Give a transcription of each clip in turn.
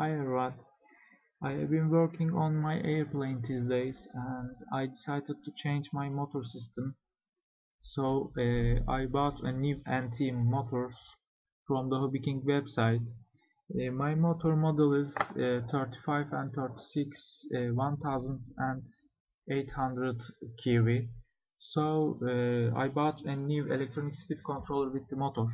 Hi everyone. I have been working on my airplane these days and I decided to change my motor system. So uh, I bought a new NT motors from the Hobby King website. Uh, my motor model is uh, 35 and 36 uh, 1800 kV. So uh, I bought a new electronic speed controller with the motor.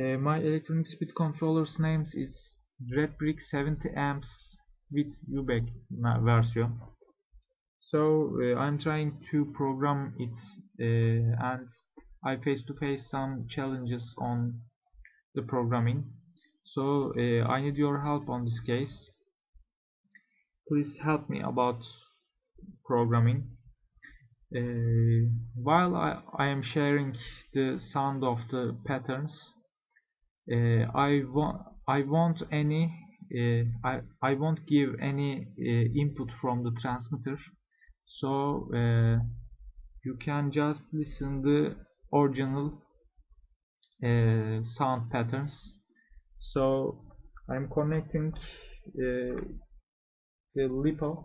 Uh, my electronic speed controller's name is Redbrick 70 amps with UBEC version. So uh, I'm trying to program it uh, and I face to face some challenges on the programming. So uh, I need your help on this case. Please help me about programming. Uh, while I, I am sharing the sound of the patterns, uh, I want I want any uh, I, I won't give any uh, input from the transmitter. So uh, you can just listen the original uh, sound patterns. So I'm connecting uh, the LiPo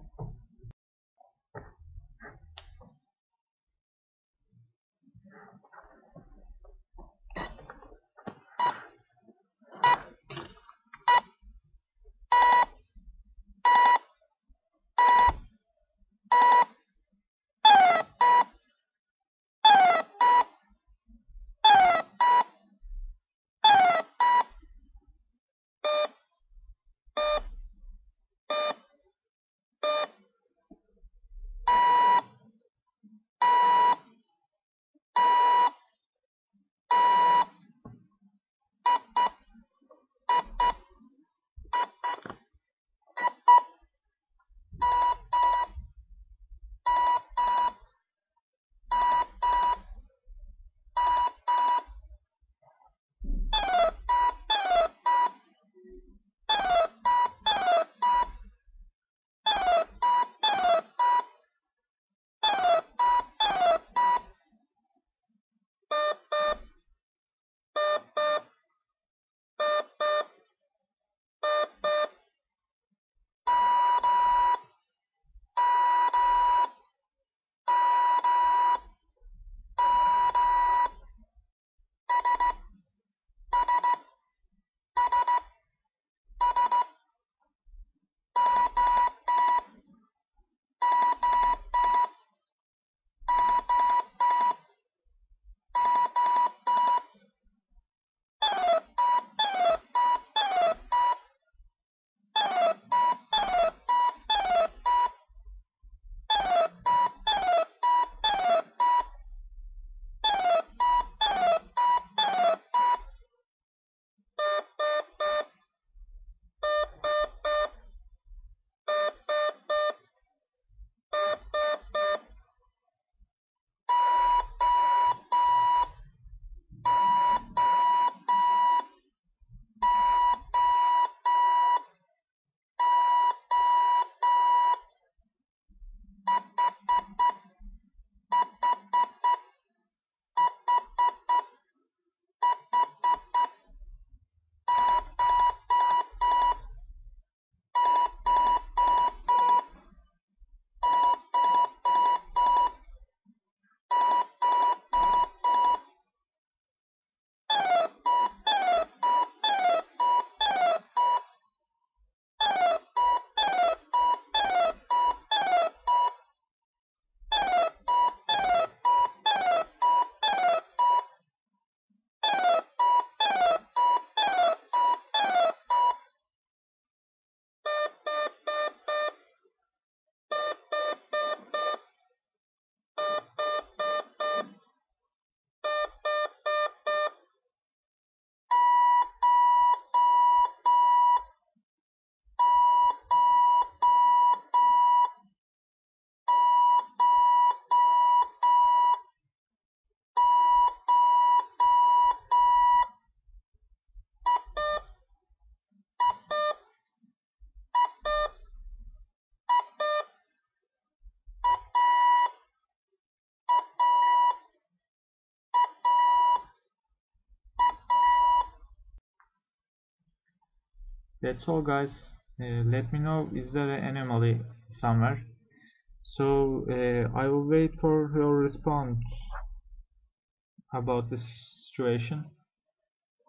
that's all guys. Uh, let me know is there an anomaly somewhere? So uh, I will wait for your response about this situation.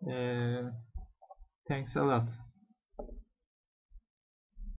Uh, thanks a lot